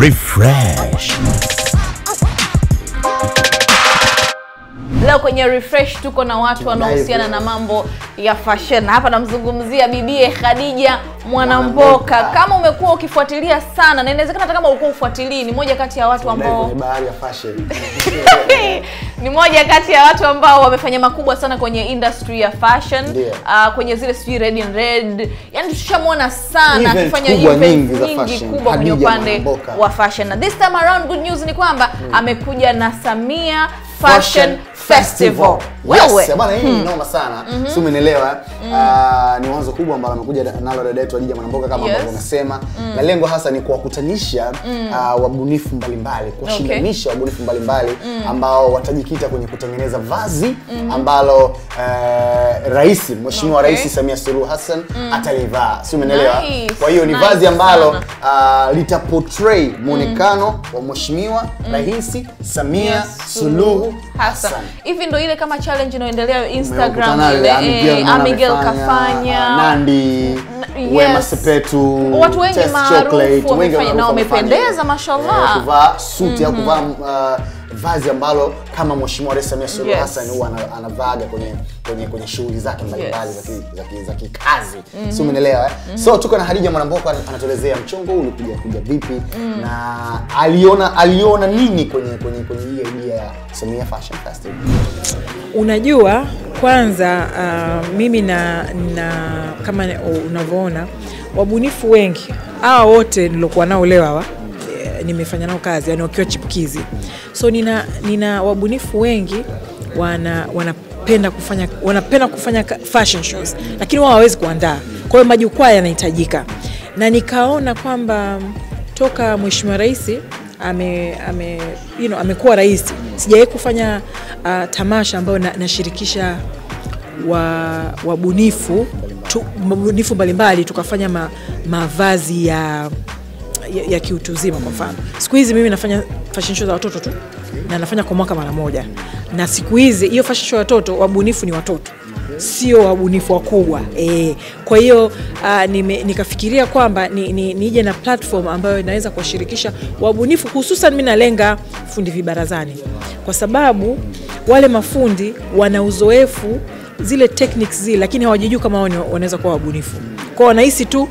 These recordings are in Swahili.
Refresh. Leo kwenye refresh tuko na watu wanaohusiana na mambo ya fashion. Hapa namzungumzia bibie Khadija Mwanamboka. Kama umekuwa ukifuatilia sana, na inawezekana hata kama ulikuwa ufuatilii, ni moja kati ya watu ambao bahari ya fashion. ni moja kati ya watu ambao wamefanya makubwa sana kwenye industry ya fashion yeah. uh, kwenye zile sijui red and red, yani tushamwona sana akifanya nyingi kubwa kwenye upande wa fashion, na this time around good news ni kwamba amekuja na Samia Fashion fashion festival, Festival. Wewe Yes, bwana hii ni noma sana. mm -hmm. Si umenielewa? uh, ni wazo kubwa ambalo amekuja nalo dada yetu Khadija Mwanamboka kama Yes. ambavyo unasema. Na lengo hasa ni kuwakutanisha mm. uh, wabunifu mbalimbali, kuwashindanisha wabunifu mbalimbali mm. ambao watajikita kwenye kutengeneza vazi mm -hmm. ambalo uh, rais Mheshimiwa Okay. Rais Samia Suluhu Hassan mm. atalivaa. Si umenielewa? Nice, Kwa hiyo ni nice vazi ambalo uh, litaportray muonekano wa Mheshimiwa mm. Rais Samia Suluhu hasa Hassan. hivi ndio ile kama challenge inayoendelea Instagram ile Amigel eh, Amigel Ami kafanya ah, Nandi, Yes. Wema. Sepetu, Watu wengi maarufu wamefanya na wamependeza, mashallah. Eh, kuvaa suti au kuvaa uh, vazi ambalo kama Mheshimiwa Rais Samia Suluhu Yes. Hassan huwa ana- anavaga kwenye kwenye kwenye shughuli zake mbalimbali Yes. za ki- za ki- za kikazi si umeelewa eh? so tuko na Hadija Mwanamboko anatuelezea mchongo huu ulikuja kuja vipi na aliona aliona nini kwenye kwenye kwenye hii idea ya Samia Fashion Festival Unajua, kwanza uh, mimi na, na kama unavyoona wabunifu wengi hawa wote nilokuwa nao leo hawa nimefanya nao kazi yani wakiwa chipukizi, so nina, nina wabunifu wengi wana wanapenda kufanya wanapenda kufanya fashion shows, lakini wao hawawezi kuandaa, kwa hiyo majukwaa yanahitajika, na nikaona kwamba toka mweshimiwa Rais ame, ame, you know, amekuwa rais, sijawai kufanya uh, tamasha ambayo na- nashirikisha wa wabunifu wa wabunifu mbalimbali tukafanya ma, mavazi ya, ya, ya kiutu uzima. Kwa mfano. Siku hizi mimi nafanya fashion show za watoto tu. Na nafanya kwa mwaka mara moja, na siku hizi hiyo fashion show ya watoto wabunifu ni watoto. Sio wabunifu wakubwa. E. Kwa hiyo uh, nikafikiria kwamba nije ni, ni na platform ambayo inaweza kuwashirikisha wabunifu, hususan mi nalenga fundi vibarazani, kwa sababu wale mafundi wana uzoefu zile techniques zile, lakini hawajijui kama wao wanaweza kuwa wabunifu. Kwao, wanahisi tu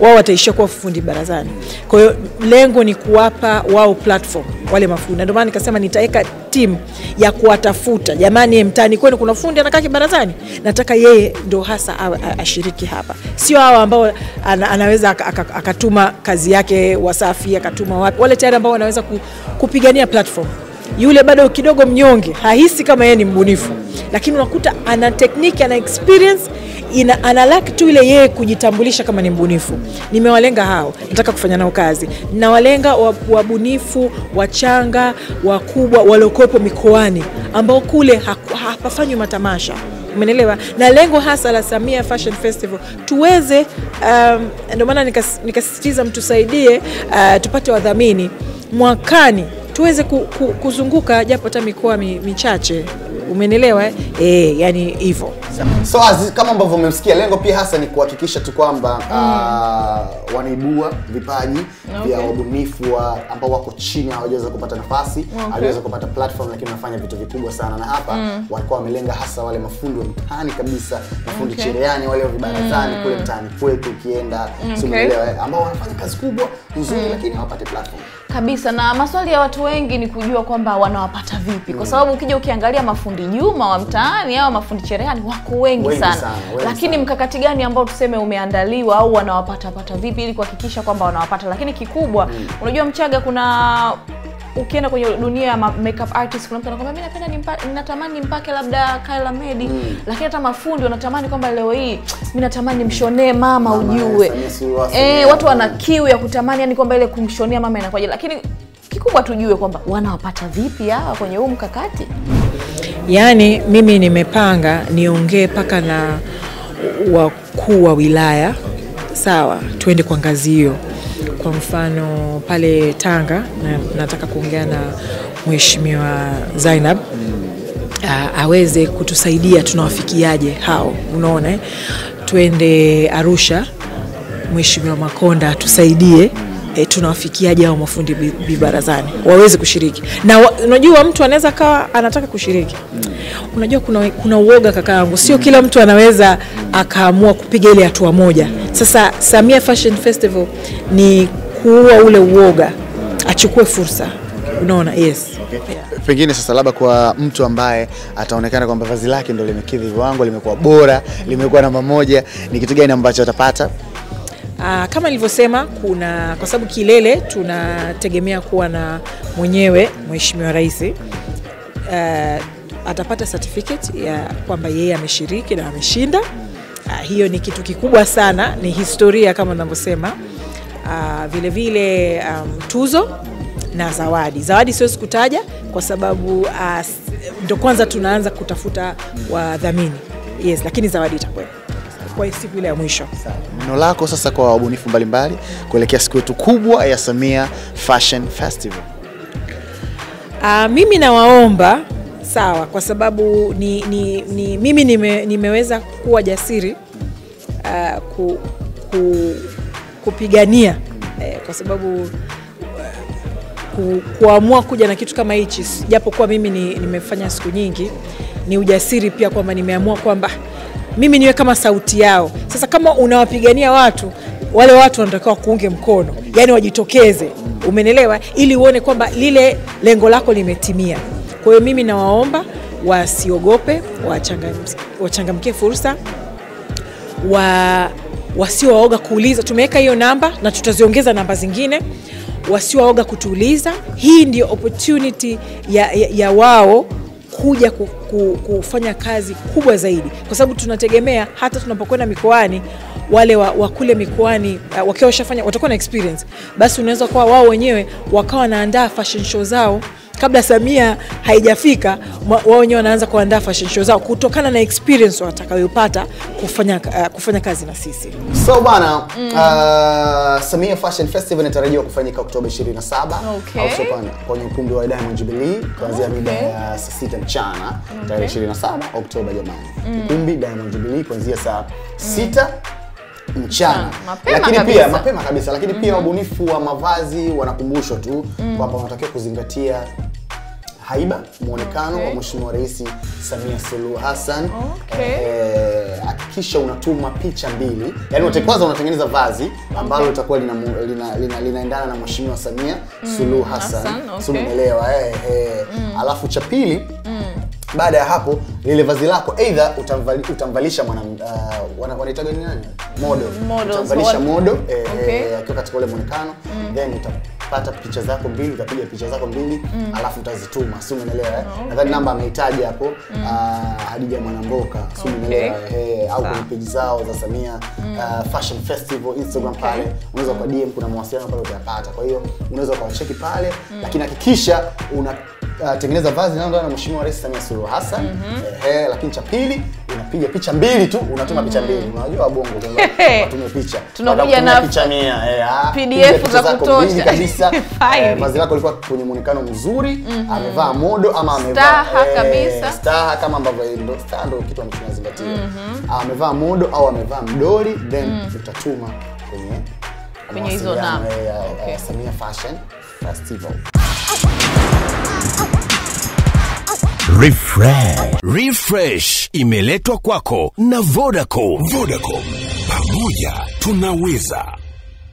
wao wataishia kuwa fundi barazani. Kwa hiyo lengo ni kuwapa wao platform wale mafundi, na ndio maana nikasema nitaweka timu ya kuwatafuta, jamani, mtaani kwenu kuna fundi anakaa kibarazani, nataka yeye ndo hasa ashiriki hapa, sio hawa ambao ana, anaweza aka- aka- akatuma kazi yake Wasafi, akatuma wapi, wale tayari ambao wanaweza ku, kupigania platform yule bado kidogo mnyonge, hahisi kama yeye ni mbunifu, lakini unakuta ana tekniki, ana experience ina, ana laki tu ile yeye kujitambulisha kama ni mbunifu. Nimewalenga hao, nataka kufanya nao kazi. Nawalenga wa- wabunifu wachanga, wakubwa, waliokuwepo mikoani ambao kule hapafanywi matamasha Umenelewa? Na lengo hasa la Samia Fashion Festival tuweze, um, ndio maana nikasisitiza nikasisitiza mtusaidie, uh, tupate wadhamini mwakani tuweze ku, ku, kuzunguka japo hata mikoa mi, michache umenelewa eh? E, yani hivyo So as, kama ambavyo umemsikia, lengo pia hasa ni kuhakikisha tu kwamba mm. uh, wanaibua vipaji vya wabunifu wa, ambao wako chini hawajaweza kupata nafasi okay. hawajaweza kupata platform, lakini wanafanya vitu vikubwa sana, na hapa mm. walikuwa wamelenga hasa wale mafundi wa mtaani kabisa, mafundi Okay. cherehani wale wa vibarazani kule mtaani kwetu ukienda, okay. umeelewa, eh? ambao wanafanya kazi kubwa nzuri, mm. lakini hawapati platform. Kabisa na maswali ya watu wengi ni kujua kwamba wanawapata vipi kwa sababu ukija ukiangalia mafundi nyuma wa mtaani au mafundi cherehani wako wengi, Wengi sana, sana, wengi lakini sana. mkakati gani ambao tuseme umeandaliwa au wanawapatapata vipi ili kuhakikisha kwamba wanawapata lakini kikubwa mm. unajua mchaga kuna ukienda kwenye dunia ya ma- makeup artist kuna mtu anakwambia mimi napenda nimpa, ninatamani nimpake labda Kyla Medi. Mm. lakini hata mafundi wanatamani kwamba leo hii mimi natamani nimshonee mama, Mama, ujue. Eh, watu wana kiu ya kutamani yani kwamba ile kumshonea mama inakwaje. Lakini kikubwa tujue kwamba wanawapata vipi hawa kwenye huu mkakati? Yani mimi nimepanga niongee mpaka na wakuu wa wilaya, sawa, tuende kwa ngazi hiyo. Kwa mfano pale Tanga na, nataka kuongea na Mheshimiwa Zainab. A, aweze kutusaidia tunawafikiaje hao, unaona eh? Tuende Arusha, Mheshimiwa Makonda atusaidie. E, tunawafikiaje hao mafundi bi- bibarazani waweze kushiriki. Na wa- unajua mtu anaweza kawa anataka kushiriki. Unajua kuna, kuna uoga kaka yangu. Sio kila mtu anaweza akaamua kupiga ile hatua moja sasa samia fashion festival ni kuua ule uoga achukue fursa unaona yes yeah. pengine sasa labda kwa mtu ambaye ataonekana kwamba vazi lake ndio limekidhi viwango limekuwa bora limekuwa namba moja ni kitu gani ambacho atapata Aa, kama nilivyosema kuna kwa sababu kilele tunategemea kuwa na mwenyewe mheshimiwa rais uh, atapata certificate ya kwamba yeye ameshiriki na ameshinda. Uh, hiyo ni kitu kikubwa sana, ni historia kama unavyosema. Uh, vile vile um, tuzo na zawadi. Zawadi siwezi kutaja kwa sababu uh, ndo kwanza tunaanza kutafuta wadhamini yes, lakini zawadi itakuwepo kwa siku ile ya mwisho. neno lako sasa kwa wabunifu mbalimbali kuelekea siku yetu kubwa ya samia fashion festival Uh, mimi nawaomba sawa, kwa sababu ni, ni, ni, mimi nime, nimeweza kuwa jasiri uh, ku, ku, kupigania eh, kwa sababu ku, kuamua kuja na kitu kama hichi, japokuwa mimi ni, nimefanya siku nyingi, ni ujasiri pia kwamba nimeamua kwamba mimi niwe kama sauti yao. Sasa kama unawapigania watu wale watu wanatakiwa kuunge mkono, yani wajitokeze, umenelewa, ili uone kwamba lile lengo lako limetimia. Kwa hiyo mimi nawaomba wasiogope, wachangam- wachangamkie fursa wa wasiowaoga kuuliza. Tumeweka hiyo namba na tutaziongeza namba zingine, wasiwaoga kutuuliza. Hii ndio opportunity ya, ya, ya wao kuja ku, ku, kufanya kazi kubwa zaidi, kwa sababu tunategemea hata tunapokwenda mikoani wale wa, wa kule mikoani uh, wakiwa washafanya watakuwa na experience, basi unaweza kuwa wao wenyewe wakawa wanaandaa fashion show zao kabla Samia haijafika, wao wenyewe wanaanza kuandaa fashion show zao kutokana na experience watakayopata kufanya, uh, kufanya kazi na sisi. so bana mm. uh, samia fashion festival inatarajiwa kufanyika oktoba 27 okay. au sio kwenye ukumbi wa diamond jubilee kuanzia mida Okay. ya saa sita mchana tarehe 27 oktoba jamani ukumbi diamond jubilee kuanzia saa sita mchana Mapema lakini kabisa. pia mapema kabisa lakini mm -hmm. pia wabunifu wa mavazi wanakumbushwa tu mm. kwamba wanatakiwa kuzingatia haiba mwonekano Okay. wa mheshimiwa rais samia suluhu hassan Okay. e, hakikisha unatuma picha mbili yani mm. kwanza unatengeneza vazi ambalo litakuwa lina, lina, lina, linaendana na mheshimiwa samia suluhu hassan okay. E, eh, mm. alafu cha pili mm baada ya hapo lile vazi lako eidha utamvali, utamvalisha mwana uh, wana- wanaitaga ni nani modo. Utamvalisha modo eh, Okay. eh, akiwa katika ule mwonekano then utapata picha zako mbili utapiga picha zako mbili alafu utazituma si umeelewa eh? nadhani namba amehitaji hapo ah, hadija mwanamboka si umeelewa eh, au kwenye page zao za samia ah, fashion festival instagram Okay. pale unaweza kwa dm kuna mawasiliano pale utayapata. Kwa hiyo unaweza ukawacheki pale lakini hakikisha una Uh, tengeneza vazi linaloendana na mheshimiwa rais Samia Suluhu Hassan. Eh lakini cha pili unapiga picha mbili tu unatuma picha mbili. Unajua bongo watume picha. Tunakuja na picha mia eh, ah, PDF za kutosha. kabisa. Eh, vazi lako lilikuwa kwenye muonekano mzuri amevaa modo ama amevaa Staha kabisa. staha kama ambavyo ndo staha ndo kitu ambacho tunazingatia Ah, amevaa modo au amevaa mdoli then utatuma kwenye Kwenye hizo namba. eh, Samia Fashion Festival Refresh. Refresh imeletwa kwako na Vodacom. Vodacom, pamoja tunaweza.